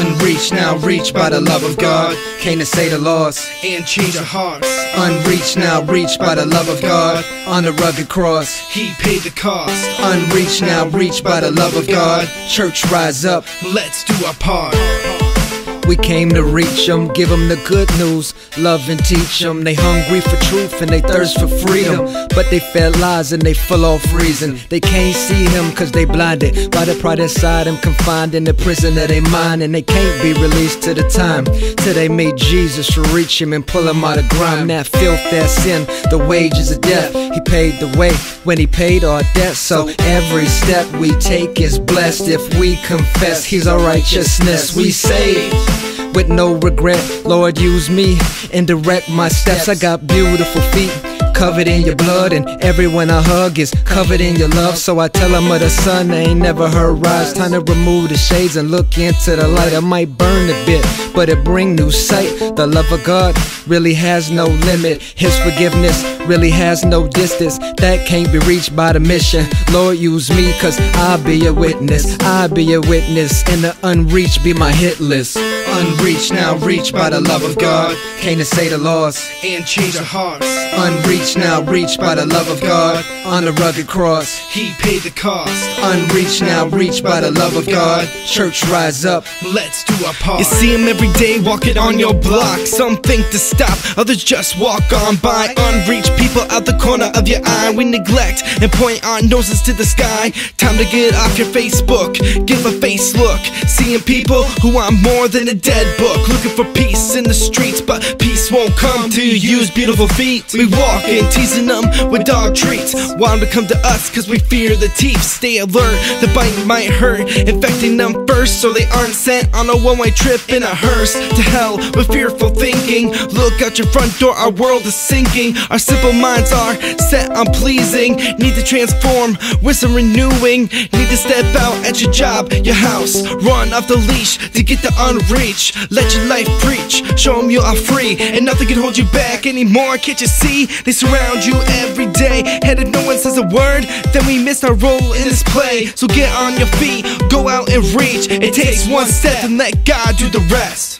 Unreached, now reached by the love of God. Came to say the lost and change our hearts. Unreached, now reached by the love of God. On the rugged cross, He paid the cost. Unreached, now reached by the love of God. Church, rise up. Let's do our part. We came to reach them, give them the good news, love and teach them. They hungry for truth and they thirst for freedom. But they fed lies and they full off reason. They can't see him cause they blinded by the pride inside them, confined in the prison of their mind. And they can't be released to the time till they meet Jesus to reach him and pull him out of grime. That filth, that sin, the wages of death. He paid the way when he paid our debt. So every step we take is blessed if we confess he's our righteousness. We saved with no regret. Lord, use me and direct my steps. I got beautiful feet. Covered in your blood, and everyone I hug is covered in your love. So I tell them of the sun, they ain't never heard rise. Time to remove the shades and look into the light. I might burn a bit, but it bring new sight. The love of God really has no limit. His forgiveness really has no distance. That can't be reached by the mission. Lord, use me, cause I'll be a witness. I'll be a witness, and the unreached be my hit list. Unreached, now reached by the love of God. Came to say the lost and change our hearts. Unreached, now reached by the love of God. On the rugged cross, He paid the cost. Unreached, now reached by the love of God. Church, rise up. Let's do our part. You see him every day walking on your block. Some think to stop, others just walk on by. Unreached people out the corner of your eye. We neglect and point our noses to the sky. Time to get off your Facebook, give a face look. Seeing people who want more than a dead book. Looking for peace in the streets, but peace won't come to use beautiful feet. We walk in, teasing them with dog treats. Want them to come to us cause we fear the teeth. Stay alert, the bite might hurt, infecting them first so they aren't sent on a one way trip in a hearse to hell with fearful thinking. Look out your front door, our world is sinking. Our simple minds are set on pleasing. Need to transform with some renewing. Need to step out at your job, your house. Run off the leash to get the unreached. Let your life preach, show them you are free. And nothing can hold you back anymore. Can't you see? They surround you every day. And if no one says a word, then we missed our role in this play. So get on your feet, go out and reach. It takes one step and let God do the rest.